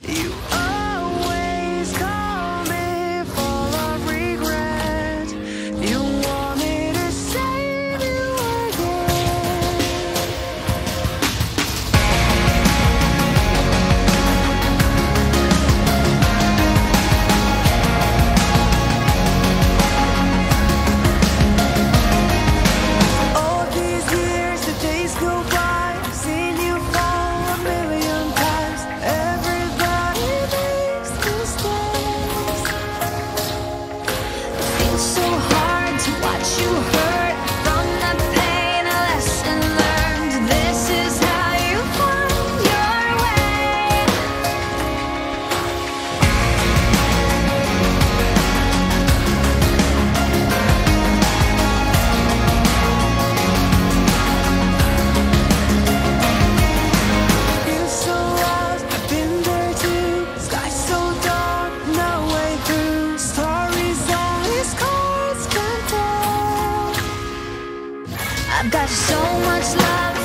You I've got so much love.